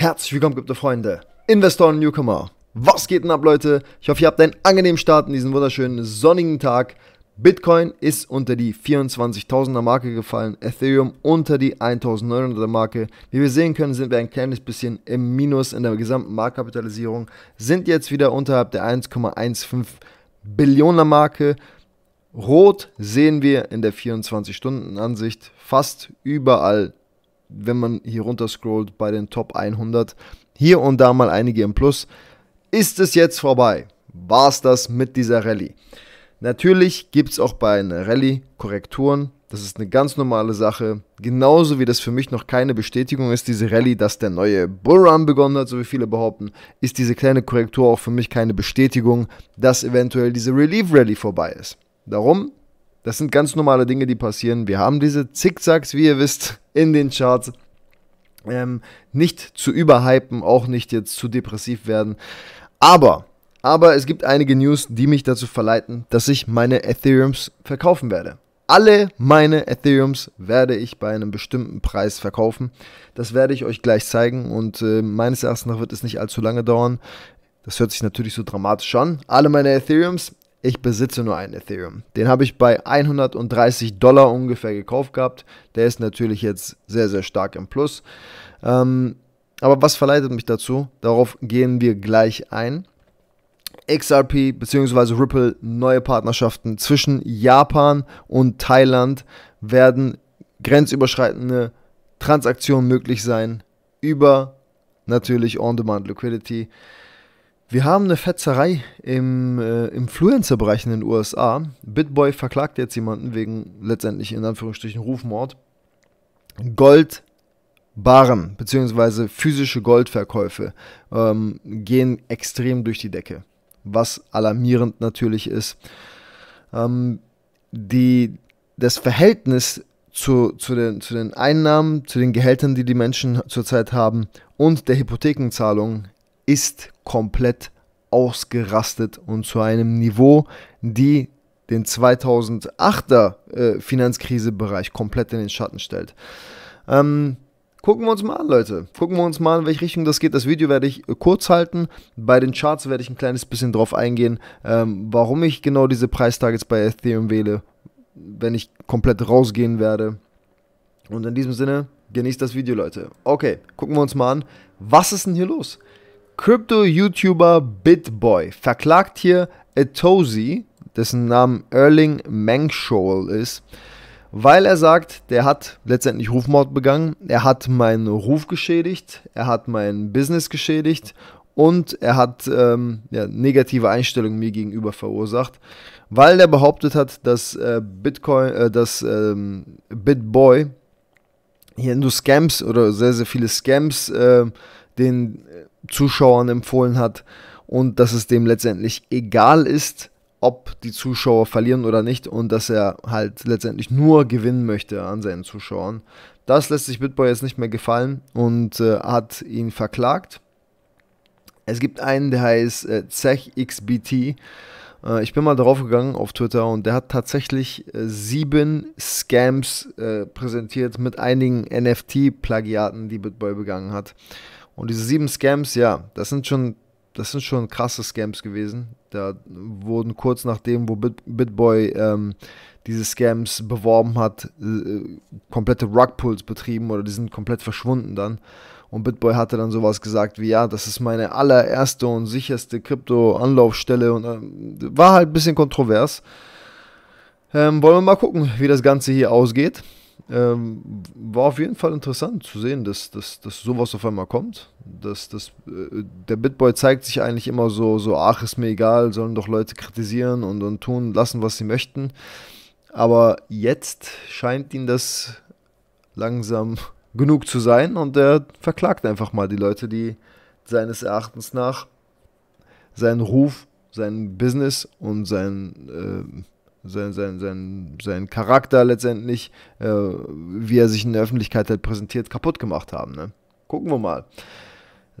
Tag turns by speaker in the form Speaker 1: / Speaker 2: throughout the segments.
Speaker 1: Herzlich willkommen, gute Freunde, Investoren, Newcomer. Was geht denn ab, Leute? Ich hoffe, ihr habt einen angenehmen Start in diesen wunderschönen sonnigen Tag. Bitcoin ist unter die 24.000er Marke gefallen, Ethereum unter die 1.900er Marke. Wie wir sehen können, sind wir ein kleines bisschen im Minus in der gesamten Marktkapitalisierung, sind jetzt wieder unterhalb der 1,15 Billionen Marke. Rot sehen wir in der 24-Stunden-Ansicht fast überall wenn man hier runter scrollt bei den Top 100, hier und da mal einige im Plus. Ist es jetzt vorbei? War es das mit dieser Rallye? Natürlich gibt es auch bei einer Rallye Korrekturen. Das ist eine ganz normale Sache. Genauso wie das für mich noch keine Bestätigung ist, diese Rallye, dass der neue Bullrun begonnen hat, so wie viele behaupten, ist diese kleine Korrektur auch für mich keine Bestätigung, dass eventuell diese Relief Rallye vorbei ist. Darum, das sind ganz normale Dinge, die passieren. Wir haben diese Zickzacks, wie ihr wisst, in den Charts. Ähm, nicht zu überhypen, auch nicht jetzt zu depressiv werden. Aber, aber es gibt einige News, die mich dazu verleiten, dass ich meine Ethereums verkaufen werde. Alle meine Ethereums werde ich bei einem bestimmten Preis verkaufen. Das werde ich euch gleich zeigen und äh, meines Erachtens wird es nicht allzu lange dauern. Das hört sich natürlich so dramatisch an. Alle meine Ethereums ich besitze nur einen Ethereum. Den habe ich bei 130 Dollar ungefähr gekauft gehabt. Der ist natürlich jetzt sehr, sehr stark im Plus. Ähm, aber was verleitet mich dazu? Darauf gehen wir gleich ein. XRP bzw. Ripple neue Partnerschaften zwischen Japan und Thailand werden grenzüberschreitende Transaktionen möglich sein über natürlich On-Demand Liquidity. Wir haben eine Fetzerei im äh, Influencer-Bereich in den USA. Bitboy verklagt jetzt jemanden wegen letztendlich in Anführungsstrichen Rufmord. Goldbarren bzw. physische Goldverkäufe ähm, gehen extrem durch die Decke, was alarmierend natürlich ist. Ähm, die, das Verhältnis zu, zu, den, zu den Einnahmen, zu den Gehältern, die die Menschen zurzeit haben und der Hypothekenzahlung ist komplett ausgerastet und zu einem Niveau, die den 2008er äh, Finanzkrisebereich komplett in den Schatten stellt. Ähm, gucken wir uns mal an, Leute. Gucken wir uns mal in welche Richtung das geht. Das Video werde ich äh, kurz halten. Bei den Charts werde ich ein kleines bisschen drauf eingehen, ähm, warum ich genau diese Preistargets bei Ethereum wähle, wenn ich komplett rausgehen werde. Und in diesem Sinne, genießt das Video, Leute. Okay, gucken wir uns mal an. Was ist denn hier los? Crypto-YouTuber Bitboy verklagt hier Etosi, dessen Name Erling Mengshoel ist, weil er sagt, der hat letztendlich Rufmord begangen, er hat meinen Ruf geschädigt, er hat mein Business geschädigt und er hat ähm, ja, negative Einstellungen mir gegenüber verursacht, weil er behauptet hat, dass äh, Bitcoin, äh, dass ähm, Bitboy hier nur Scams oder sehr, sehr viele Scams äh, den Zuschauern empfohlen hat und dass es dem letztendlich egal ist, ob die Zuschauer verlieren oder nicht und dass er halt letztendlich nur gewinnen möchte an seinen Zuschauern. Das lässt sich Bitboy jetzt nicht mehr gefallen und äh, hat ihn verklagt. Es gibt einen, der heißt äh, ZechXBT. Äh, ich bin mal drauf gegangen auf Twitter und der hat tatsächlich äh, sieben Scams äh, präsentiert mit einigen NFT-Plagiaten, die Bitboy begangen hat. Und diese sieben Scams, ja, das sind schon, das sind schon krasse Scams gewesen. Da wurden kurz nachdem, wo Bit, Bitboy ähm, diese Scams beworben hat, äh, komplette Rugpulls betrieben oder die sind komplett verschwunden dann. Und Bitboy hatte dann sowas gesagt wie, ja, das ist meine allererste und sicherste Krypto-Anlaufstelle und äh, war halt ein bisschen kontrovers. Ähm, wollen wir mal gucken, wie das Ganze hier ausgeht. Ähm, war auf jeden Fall interessant zu sehen, dass, dass, dass sowas auf einmal kommt. Dass, dass, äh, der Bitboy zeigt sich eigentlich immer so, so, ach, ist mir egal, sollen doch Leute kritisieren und, und tun lassen, was sie möchten. Aber jetzt scheint ihn das langsam genug zu sein und er verklagt einfach mal die Leute, die seines Erachtens nach seinen Ruf, sein Business und sein äh, sein, sein, sein, sein Charakter letztendlich, äh, wie er sich in der Öffentlichkeit halt präsentiert, kaputt gemacht haben. Ne? Gucken wir mal.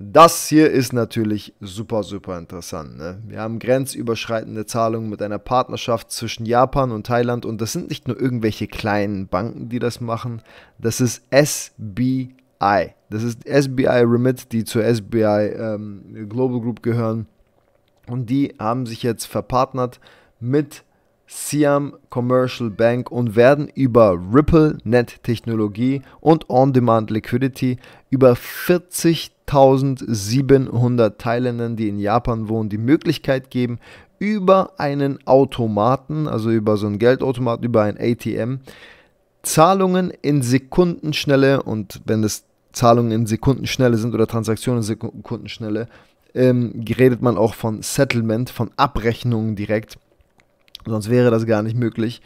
Speaker 1: Das hier ist natürlich super, super interessant. Ne? Wir haben grenzüberschreitende Zahlungen mit einer Partnerschaft zwischen Japan und Thailand und das sind nicht nur irgendwelche kleinen Banken, die das machen. Das ist SBI. Das ist SBI Remit, die zur SBI ähm, Global Group gehören. Und die haben sich jetzt verpartnert mit Siam Commercial Bank und werden über Ripple Net Technologie und On-Demand Liquidity über 40.700 Teilnehmern, die in Japan wohnen, die Möglichkeit geben, über einen Automaten, also über so einen Geldautomaten, über ein ATM, Zahlungen in Sekundenschnelle und wenn es Zahlungen in Sekundenschnelle sind oder Transaktionen in Sekundenschnelle, ähm, redet man auch von Settlement, von Abrechnungen direkt Sonst wäre das gar nicht möglich.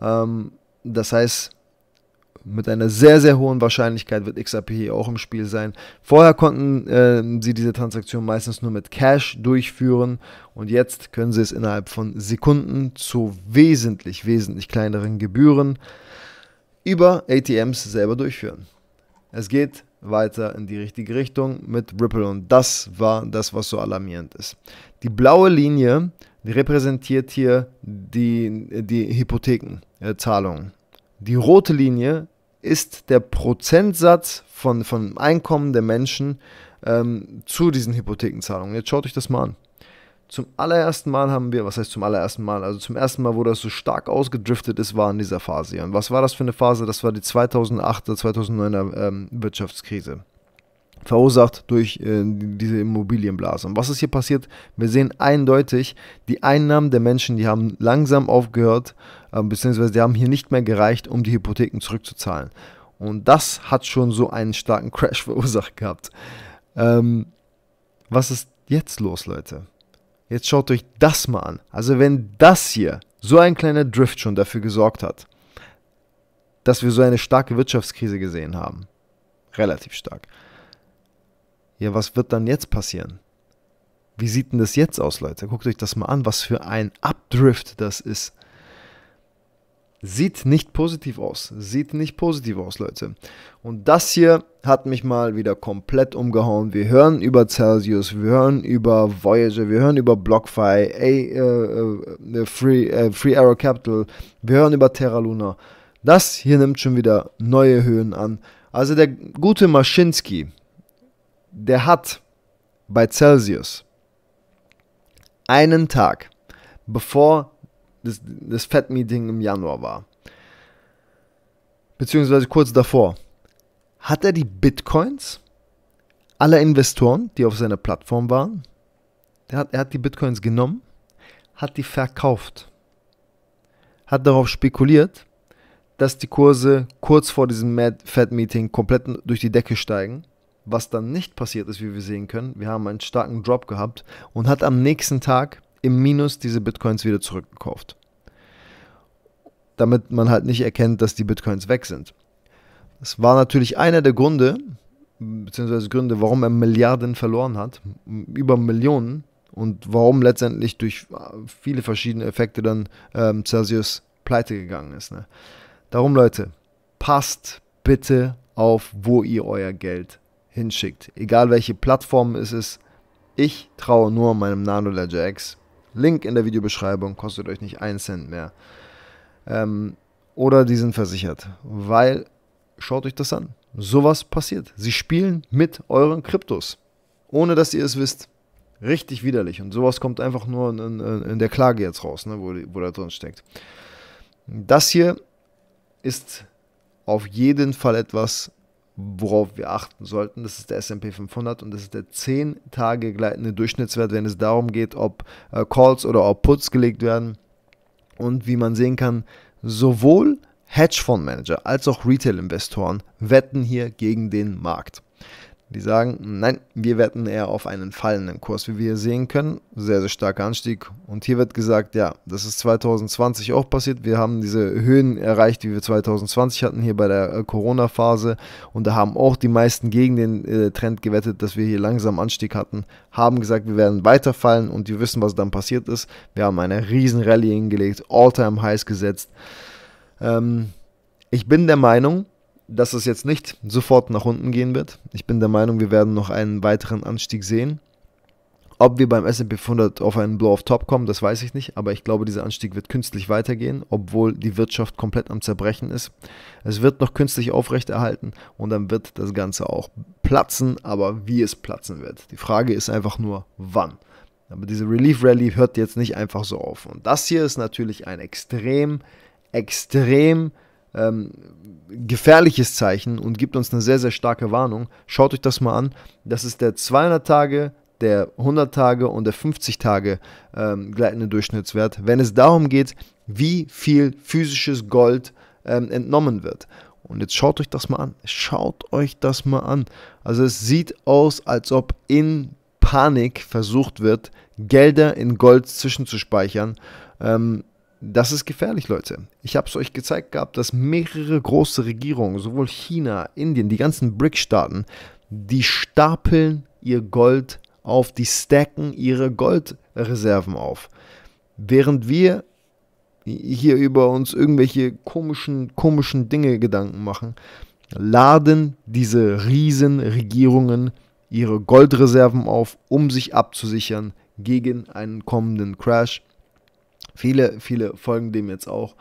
Speaker 1: Ähm, das heißt, mit einer sehr, sehr hohen Wahrscheinlichkeit wird XRP hier auch im Spiel sein. Vorher konnten äh, sie diese Transaktion meistens nur mit Cash durchführen und jetzt können sie es innerhalb von Sekunden zu wesentlich, wesentlich kleineren Gebühren über ATMs selber durchführen. Es geht weiter in die richtige Richtung mit Ripple und das war das, was so alarmierend ist. Die blaue Linie repräsentiert hier die, die Hypothekenzahlungen. Die rote Linie ist der Prozentsatz von, von Einkommen der Menschen ähm, zu diesen Hypothekenzahlungen. Jetzt schaut euch das mal an. Zum allerersten Mal haben wir, was heißt zum allerersten Mal? Also zum ersten Mal, wo das so stark ausgedriftet ist, war in dieser Phase. Und was war das für eine Phase? Das war die 2008er, 2009er ähm, Wirtschaftskrise verursacht durch äh, diese Immobilienblase. Und was ist hier passiert? Wir sehen eindeutig, die Einnahmen der Menschen, die haben langsam aufgehört, äh, beziehungsweise die haben hier nicht mehr gereicht, um die Hypotheken zurückzuzahlen. Und das hat schon so einen starken Crash verursacht gehabt. Ähm, was ist jetzt los, Leute? Jetzt schaut euch das mal an. Also wenn das hier, so ein kleiner Drift schon dafür gesorgt hat, dass wir so eine starke Wirtschaftskrise gesehen haben, relativ stark, ja, was wird dann jetzt passieren? Wie sieht denn das jetzt aus, Leute? Guckt euch das mal an, was für ein Updrift das ist. Sieht nicht positiv aus. Sieht nicht positiv aus, Leute. Und das hier hat mich mal wieder komplett umgehauen. Wir hören über Celsius, wir hören über Voyager, wir hören über BlockFi, A, äh, äh, Free, äh, Free Arrow Capital, wir hören über Terra Luna. Das hier nimmt schon wieder neue Höhen an. Also der gute Maschinski, der hat bei Celsius einen Tag bevor das, das Fed-Meeting im Januar war, beziehungsweise kurz davor, hat er die Bitcoins aller Investoren, die auf seiner Plattform waren, hat, er hat die Bitcoins genommen, hat die verkauft, hat darauf spekuliert, dass die Kurse kurz vor diesem Fed-Meeting komplett durch die Decke steigen was dann nicht passiert ist, wie wir sehen können. Wir haben einen starken Drop gehabt und hat am nächsten Tag im Minus diese Bitcoins wieder zurückgekauft. Damit man halt nicht erkennt, dass die Bitcoins weg sind. Das war natürlich einer der Gründe, beziehungsweise Gründe, warum er Milliarden verloren hat, über Millionen und warum letztendlich durch viele verschiedene Effekte dann ähm, Celsius pleite gegangen ist. Ne? Darum Leute, passt bitte auf, wo ihr euer Geld hinschickt. Egal welche Plattform es ist. Ich traue nur meinem Nano Ledger X. Link in der Videobeschreibung, kostet euch nicht einen Cent mehr. Ähm, oder die sind versichert. Weil, schaut euch das an. Sowas passiert. Sie spielen mit euren Kryptos. Ohne dass ihr es wisst. Richtig widerlich. Und sowas kommt einfach nur in, in, der Klage jetzt raus, ne, wo, wo da drin steckt. Das hier ist auf jeden Fall etwas, worauf wir achten sollten. Das ist der SP 500 und das ist der 10 Tage gleitende Durchschnittswert, wenn es darum geht, ob äh, Calls oder ob Puts gelegt werden. Und wie man sehen kann, sowohl Hedgefondsmanager als auch Retail-Investoren wetten hier gegen den Markt. Die sagen, nein, wir wetten eher auf einen fallenden Kurs, wie wir hier sehen können. Sehr, sehr starker Anstieg. Und hier wird gesagt, ja, das ist 2020 auch passiert. Wir haben diese Höhen erreicht, die wir 2020 hatten, hier bei der äh, Corona-Phase. Und da haben auch die meisten gegen den äh, Trend gewettet, dass wir hier langsam Anstieg hatten. Haben gesagt, wir werden weiterfallen und wir wissen, was dann passiert ist. Wir haben eine riesen Rallye hingelegt, All-Time-Highs gesetzt. Ähm, ich bin der Meinung, dass es jetzt nicht sofort nach unten gehen wird. Ich bin der Meinung, wir werden noch einen weiteren Anstieg sehen. Ob wir beim S&P 500 auf einen Blow of Top kommen, das weiß ich nicht, aber ich glaube, dieser Anstieg wird künstlich weitergehen, obwohl die Wirtschaft komplett am Zerbrechen ist. Es wird noch künstlich aufrechterhalten und dann wird das Ganze auch platzen, aber wie es platzen wird. Die Frage ist einfach nur, wann. Aber diese Relief Rally hört jetzt nicht einfach so auf. Und das hier ist natürlich ein extrem, extrem ähm, gefährliches Zeichen und gibt uns eine sehr, sehr starke Warnung. Schaut euch das mal an. Das ist der 200 Tage der 100 Tage und der 50 Tage ähm, gleitende Durchschnittswert, wenn es darum geht, wie viel physisches Gold ähm, entnommen wird. Und jetzt schaut euch das mal an. Schaut euch das mal an. Also es sieht aus, als ob in Panik versucht wird, Gelder in Gold zwischenzuspeichern. Ähm, das ist gefährlich, Leute. Ich habe es euch gezeigt gehabt, dass mehrere große Regierungen, sowohl China, Indien, die ganzen BRIC-Staaten, die stapeln ihr Gold auf, die stacken ihre Goldreserven auf. Während wir hier über uns irgendwelche komischen, komischen Dinge Gedanken machen, laden diese Riesenregierungen ihre Goldreserven auf, um sich abzusichern gegen einen kommenden Crash. Viele, viele folgen dem jetzt auch.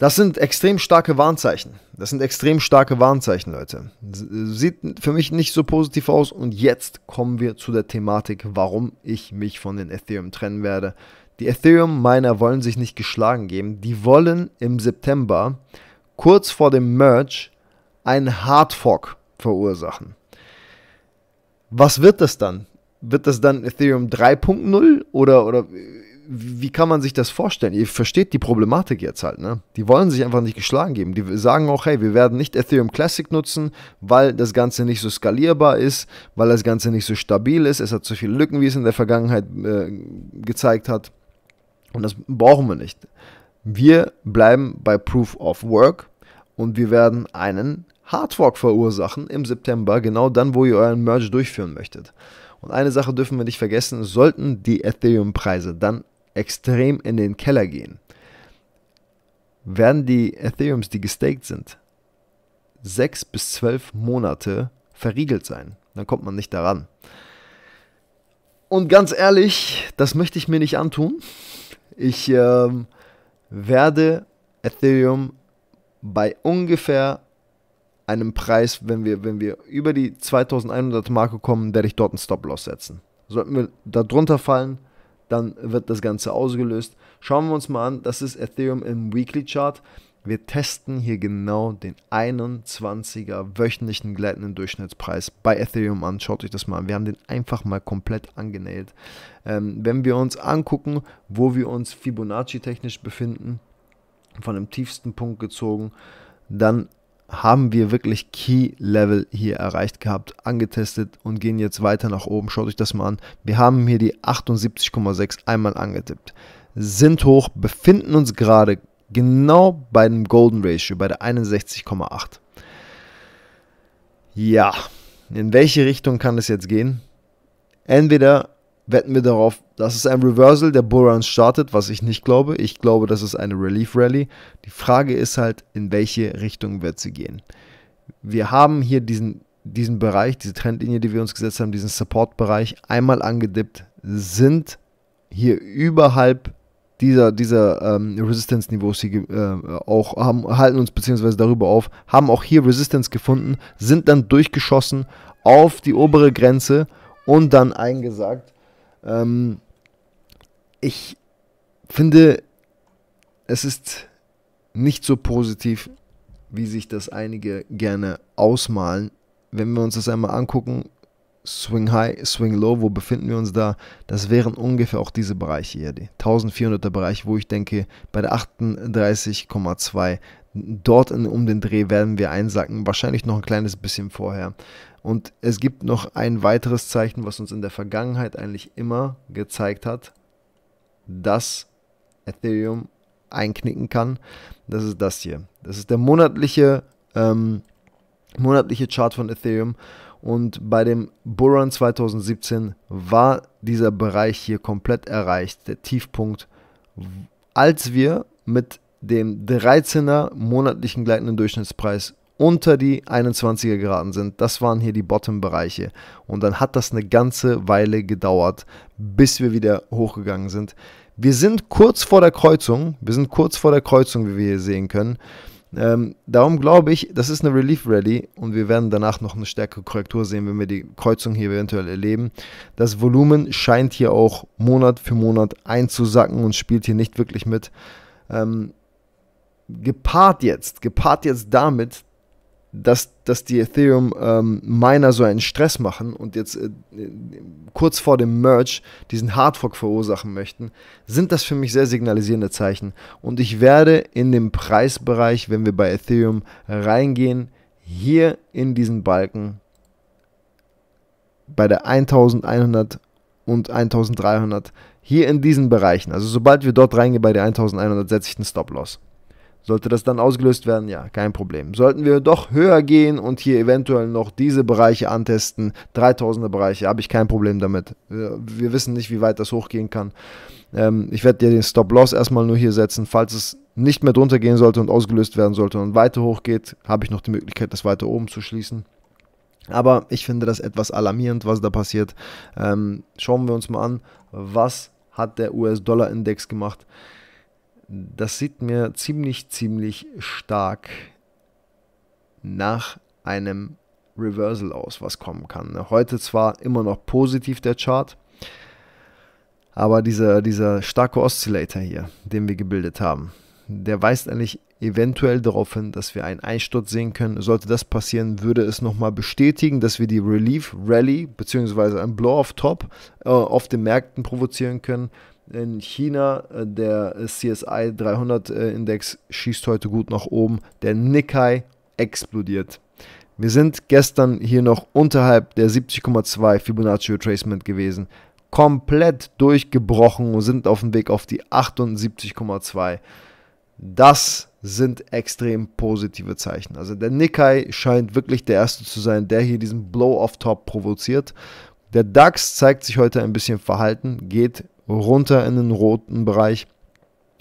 Speaker 1: Das sind extrem starke Warnzeichen. Das sind extrem starke Warnzeichen, Leute. Sieht für mich nicht so positiv aus. Und jetzt kommen wir zu der Thematik, warum ich mich von den Ethereum trennen werde. Die Ethereum-Miner wollen sich nicht geschlagen geben. Die wollen im September, kurz vor dem Merge, einen Hardfork verursachen. Was wird das dann? Wird das dann Ethereum 3.0 oder, oder wie kann man sich das vorstellen? Ihr versteht die Problematik jetzt halt, ne? Die wollen sich einfach nicht geschlagen geben. Die sagen auch, hey, wir werden nicht Ethereum Classic nutzen, weil das Ganze nicht so skalierbar ist, weil das Ganze nicht so stabil ist. Es hat zu viele Lücken, wie es in der Vergangenheit äh, gezeigt hat. Und das brauchen wir nicht. Wir bleiben bei Proof of Work und wir werden einen Hardfork verursachen im September, genau dann, wo ihr euren Merge durchführen möchtet. Und eine Sache dürfen wir nicht vergessen, sollten die Ethereum-Preise dann extrem in den Keller gehen, werden die Ethereums, die gestaked sind, sechs bis zwölf Monate verriegelt sein. Dann kommt man nicht daran. Und ganz ehrlich, das möchte ich mir nicht antun. Ich ähm, werde Ethereum bei ungefähr einem Preis, wenn wir, wenn wir über die 2100 Marke kommen, werde ich dort einen Stop-Loss setzen. Sollten wir da drunter fallen, dann wird das Ganze ausgelöst. Schauen wir uns mal an, das ist Ethereum im Weekly Chart. Wir testen hier genau den 21er wöchentlichen gleitenden Durchschnittspreis bei Ethereum an. Schaut euch das mal an. Wir haben den einfach mal komplett angenäht. Ähm, wenn wir uns angucken, wo wir uns Fibonacci-technisch befinden, von dem tiefsten Punkt gezogen, dann haben wir wirklich Key-Level hier erreicht gehabt, angetestet und gehen jetzt weiter nach oben. Schaut euch das mal an. Wir haben hier die 78,6 einmal angetippt, sind hoch, befinden uns gerade genau bei dem Golden Ratio, bei der 61,8. Ja, in welche Richtung kann es jetzt gehen? Entweder wetten wir darauf, dass es ein Reversal der Bullrun startet, was ich nicht glaube. Ich glaube, das ist eine Relief Rally. Die Frage ist halt, in welche Richtung wird sie gehen. Wir haben hier diesen, diesen Bereich, diese Trendlinie, die wir uns gesetzt haben, diesen Support-Bereich einmal angedippt, sind hier überhalb dieser, dieser ähm, Resistance-Niveaus hier äh, auch haben, halten uns beziehungsweise darüber auf, haben auch hier Resistance gefunden, sind dann durchgeschossen auf die obere Grenze und dann eingesagt. Ähm, ich finde, es ist nicht so positiv, wie sich das einige gerne ausmalen. Wenn wir uns das einmal angucken, Swing High, Swing Low, wo befinden wir uns da? Das wären ungefähr auch diese Bereiche hier, die 1400er Bereich, wo ich denke, bei der 38,2 dort in, um den Dreh werden wir einsacken, wahrscheinlich noch ein kleines bisschen vorher. Und es gibt noch ein weiteres Zeichen, was uns in der Vergangenheit eigentlich immer gezeigt hat, dass Ethereum einknicken kann. Das ist das hier. Das ist der monatliche, ähm, monatliche Chart von Ethereum. Und bei dem Bullrun 2017 war dieser Bereich hier komplett erreicht, der Tiefpunkt, als wir mit dem 13er monatlichen gleitenden Durchschnittspreis unter die 21er geraten sind. Das waren hier die Bottom-Bereiche. Und dann hat das eine ganze Weile gedauert, bis wir wieder hochgegangen sind. Wir sind kurz vor der Kreuzung. Wir sind kurz vor der Kreuzung, wie wir hier sehen können. Ähm, darum glaube ich, das ist eine Relief Rally und wir werden danach noch eine stärkere Korrektur sehen, wenn wir die Kreuzung hier eventuell erleben. Das Volumen scheint hier auch Monat für Monat einzusacken und spielt hier nicht wirklich mit. Ähm, gepaart jetzt, gepaart jetzt damit, dass, dass die Ethereum ähm, so einen Stress machen und jetzt äh, kurz vor dem Merge diesen Hardfork verursachen möchten, sind das für mich sehr signalisierende Zeichen. Und ich werde in dem Preisbereich, wenn wir bei Ethereum reingehen, hier in diesen Balken bei der 1100 und 1300, hier in diesen Bereichen, also sobald wir dort reingehen bei der 1100, setze ich einen Stop-Loss. Sollte das dann ausgelöst werden, ja, kein Problem. Sollten wir doch höher gehen und hier eventuell noch diese Bereiche antesten, 3000er Bereiche, habe ich kein Problem damit. Wir, wissen nicht, wie weit das hochgehen kann. Ähm, ich werde dir den Stop-Loss erstmal nur hier setzen. Falls es nicht mehr drunter gehen sollte und ausgelöst werden sollte und weiter hochgeht, habe ich noch die Möglichkeit, das weiter oben zu schließen. Aber ich finde das etwas alarmierend, was da passiert. Ähm, schauen wir uns mal an, was hat der US-Dollar-Index gemacht das sieht mir ziemlich, ziemlich stark nach einem Reversal aus, was kommen kann. Ne? Heute zwar immer noch positiv der Chart, aber dieser, dieser starke Oszillator hier, den wir gebildet haben, der weist eigentlich eventuell darauf hin, dass wir einen Einsturz sehen können. Sollte das passieren, würde es nochmal bestätigen, dass wir die Relief Rally bzw. ein Blow-off-Top äh, auf den Märkten provozieren können in China. Äh, der CSI 300 äh, Index schießt heute gut nach oben. Der Nikkei explodiert. Wir sind gestern hier noch unterhalb der 70,2 Fibonacci Retracement gewesen. Komplett durchgebrochen und sind auf dem Weg auf die 78,2. Das sind extrem positive Zeichen. Also der Nikkei scheint wirklich der erste zu sein, der hier diesen Blow-off-Top provoziert. Der DAX zeigt sich heute ein bisschen verhalten, geht runter in den roten Bereich.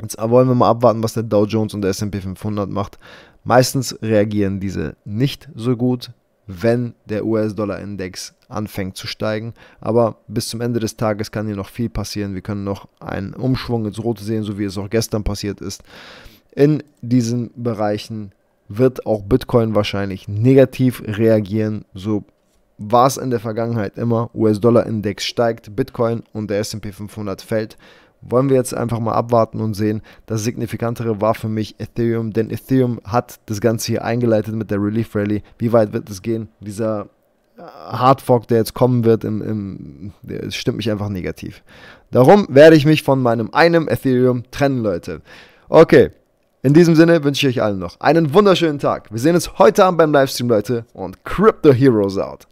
Speaker 1: Jetzt wollen wir mal abwarten, was der Dow Jones und der SP 500 macht. Meistens reagieren diese nicht so gut, wenn der US-Dollar-Index anfängt zu steigen. Aber bis zum Ende des Tages kann hier noch viel passieren. Wir können noch einen Umschwung ins Rote sehen, so wie es auch gestern passiert ist. In diesen Bereichen wird auch Bitcoin wahrscheinlich negativ reagieren, so war es in der Vergangenheit immer. US-Dollar-Index steigt, Bitcoin und der SP 500 fällt. Wollen wir jetzt einfach mal abwarten und sehen. Das Signifikantere war für mich Ethereum, denn Ethereum hat das Ganze hier eingeleitet mit der Relief Rally. Wie weit wird es gehen? Dieser äh, Hardfork, der jetzt kommen wird, im, im, der stimmt mich einfach negativ. Darum werde ich mich von meinem einem Ethereum trennen, Leute. Okay, in diesem Sinne wünsche ich euch allen noch einen wunderschönen Tag. Wir sehen uns heute Abend beim Livestream, Leute, und Crypto Heroes out.